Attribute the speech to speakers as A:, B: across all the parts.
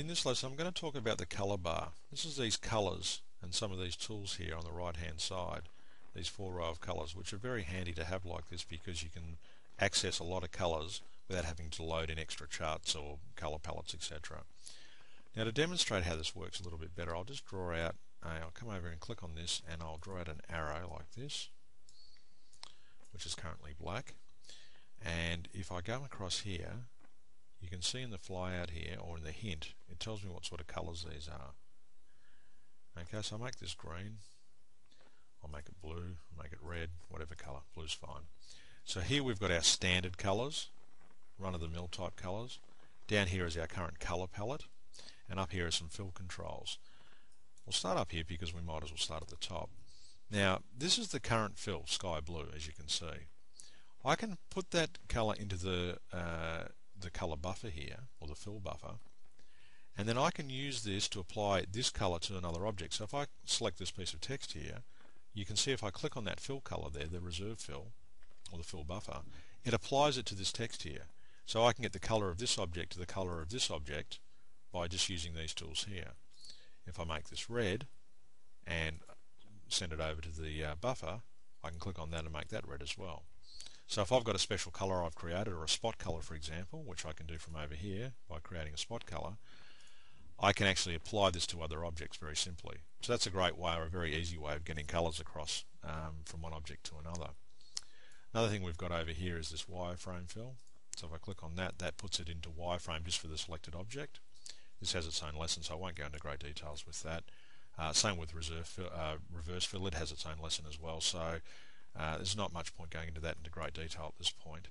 A: In this lesson I'm going to talk about the color bar. This is these colors and some of these tools here on the right hand side, these four row of colors which are very handy to have like this because you can access a lot of colors without having to load in extra charts or color palettes etc. Now to demonstrate how this works a little bit better I'll just draw out, I'll come over and click on this and I'll draw out an arrow like this which is currently black and if I go across here you can see in the flyout here or in the hint it tells me what sort of colours these are. Okay so I'll make this green. I'll make it blue make it red whatever colour. Blue's fine. So here we've got our standard colours run-of-the-mill type colours. Down here is our current colour palette and up here are some fill controls. We'll start up here because we might as well start at the top. Now this is the current fill sky blue as you can see. I can put that colour into the uh, the color buffer here, or the fill buffer, and then I can use this to apply this color to another object. So if I select this piece of text here, you can see if I click on that fill color there, the reserve fill, or the fill buffer, it applies it to this text here. So I can get the color of this object to the color of this object by just using these tools here. If I make this red and send it over to the uh, buffer, I can click on that and make that red as well. So if I've got a special color I've created, or a spot color for example, which I can do from over here by creating a spot color, I can actually apply this to other objects very simply. So that's a great way, or a very easy way of getting colors across um, from one object to another. Another thing we've got over here is this wireframe fill. So if I click on that, that puts it into wireframe just for the selected object. This has its own lesson, so I won't go into great details with that. Uh, same with reserve, uh, reverse fill, it has its own lesson as well. So uh, there's not much point going into that into great detail at this point.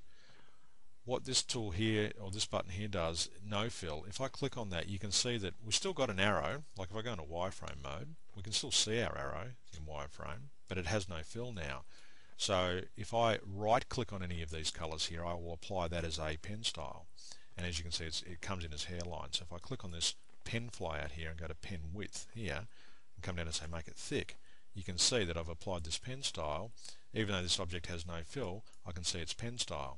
A: What this tool here, or this button here does, no fill, if I click on that you can see that we've still got an arrow, like if I go into wireframe mode, we can still see our arrow in wireframe, but it has no fill now. So if I right click on any of these colors here, I will apply that as a pen style. And as you can see, it comes in as hairline. So if I click on this pen flyout here and go to pen width here, and come down and say make it thick, you can see that I've applied this pen style. Even though this object has no fill I can see its pen style.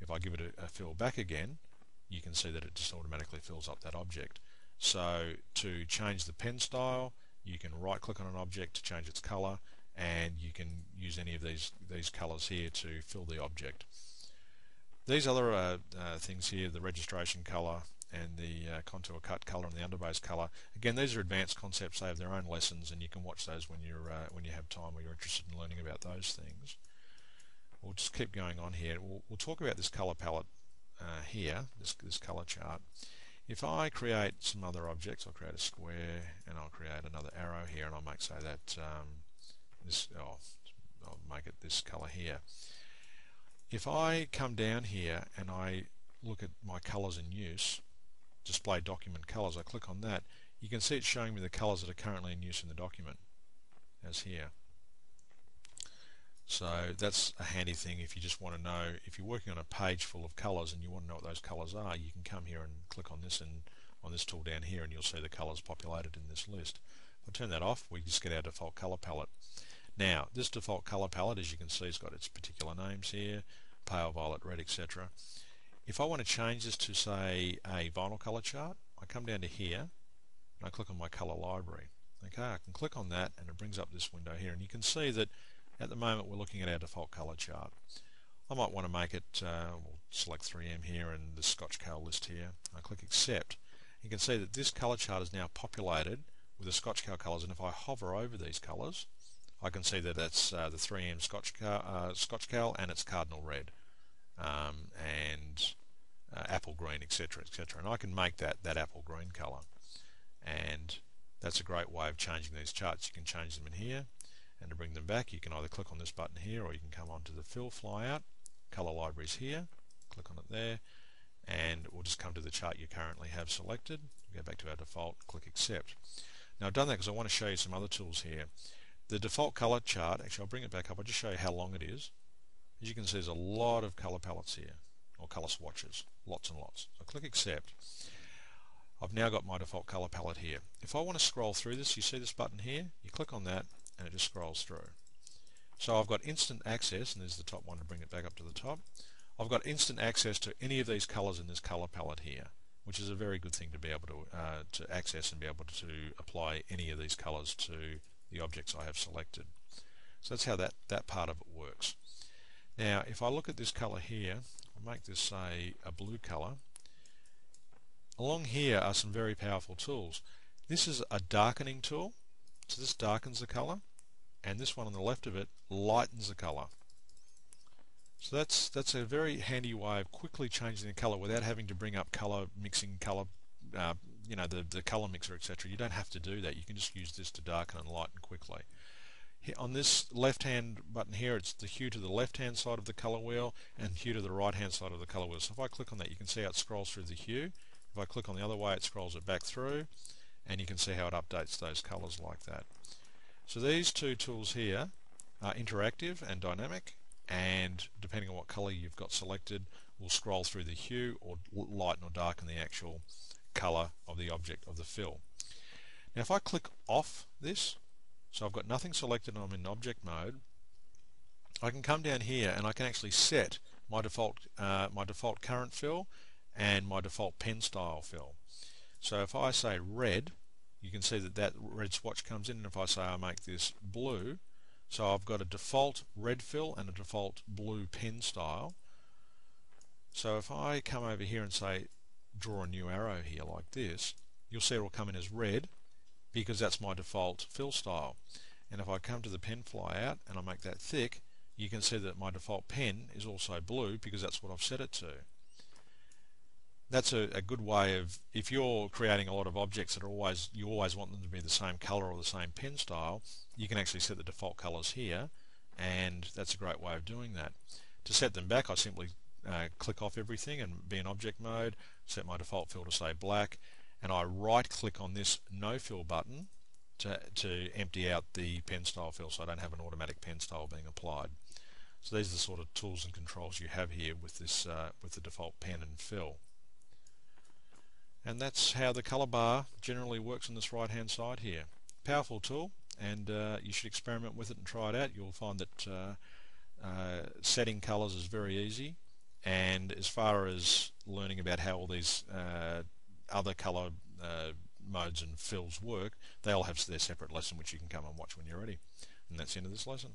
A: If I give it a, a fill back again you can see that it just automatically fills up that object. So to change the pen style you can right click on an object to change its color and you can use any of these these colors here to fill the object. These other uh, uh, things here the registration color and the uh, contour cut color and the underbase color. Again, these are advanced concepts. They have their own lessons, and you can watch those when you're uh, when you have time or you're interested in learning about those things. We'll just keep going on here. We'll, we'll talk about this color palette uh, here, this this color chart. If I create some other objects, I'll create a square and I'll create another arrow here, and I'll make say that um, this. Oh, I'll make it this color here. If I come down here and I look at my colors in use, display document colors, I click on that, you can see it's showing me the colors that are currently in use in the document, as here. So that's a handy thing if you just want to know, if you're working on a page full of colors and you want to know what those colors are, you can come here and click on this and on this tool down here and you'll see the colors populated in this list. If I turn that off, we just get our default color palette. Now, this default color palette, as you can see, has got its particular names here, pale, violet, red, etc. If I want to change this to say a vinyl color chart, I come down to here and I click on my color library. Okay, I can click on that and it brings up this window here and you can see that at the moment we're looking at our default color chart. I might want to make it, uh, we'll select 3M here and the Scotch-Cal list here. I click accept. You can see that this color chart is now populated with the Scotch-Cal colors and if I hover over these colors I can see that that's uh, the 3M Scotch-Cal uh, Scotch and it's cardinal red um, and uh, apple green, etc., etc. And I can make that that apple green color, and that's a great way of changing these charts. You can change them in here, and to bring them back, you can either click on this button here, or you can come onto the fill flyout, color libraries here, click on it there, and we'll just come to the chart you currently have selected. Go back to our default, click accept. Now I've done that because I want to show you some other tools here. The default color chart, actually I'll bring it back up, I'll just show you how long it is. As you can see, there's a lot of color palettes here, or color swatches, lots and lots. So click accept. I've now got my default color palette here. If I want to scroll through this, you see this button here, you click on that and it just scrolls through. So I've got instant access, and there's the top one to bring it back up to the top. I've got instant access to any of these colors in this color palette here. which is a very good thing to be able to, uh, to access and be able to apply any of these colors to the objects I have selected. So that's how that, that part of it works. Now if I look at this color here, I'll make this say a blue color. Along here are some very powerful tools. This is a darkening tool, so this darkens the color, and this one on the left of it lightens the color. So that's that's a very handy way of quickly changing the color without having to bring up color mixing color uh, you know the, the color mixer etc you don't have to do that you can just use this to darken and lighten quickly on this left hand button here it's the hue to the left hand side of the color wheel and hue to the right hand side of the color wheel. So if I click on that you can see how it scrolls through the hue. If I click on the other way it scrolls it back through and you can see how it updates those colors like that. So these two tools here are interactive and dynamic and depending on what color you've got selected will scroll through the hue or lighten or darken the actual color of the object of the fill. Now if I click off this, so I've got nothing selected and I'm in object mode, I can come down here and I can actually set my default uh, my default current fill and my default pen style fill. So if I say red, you can see that that red swatch comes in and if I say I make this blue, so I've got a default red fill and a default blue pen style. So if I come over here and say draw a new arrow here like this, you'll see it will come in as red because that's my default fill style. And if I come to the pen flyout and I make that thick, you can see that my default pen is also blue because that's what I've set it to that's a, a, good way of if you're creating a lot of objects that are always you always want them to be the same color or the same pen style you can actually set the default colors here and that's a great way of doing that to set them back I simply uh, click off everything and be in object mode set my default fill to say black and I right click on this no fill button to, to empty out the pen style fill so I don't have an automatic pen style being applied so these are the sort of tools and controls you have here with this uh, with the default pen and fill and that's how the color bar generally works on this right hand side here. Powerful tool and uh, you should experiment with it and try it out. You'll find that uh, uh, setting colors is very easy and as far as learning about how all these uh, other color uh, modes and fills work, they all have their separate lesson which you can come and watch when you're ready. And that's the end of this lesson.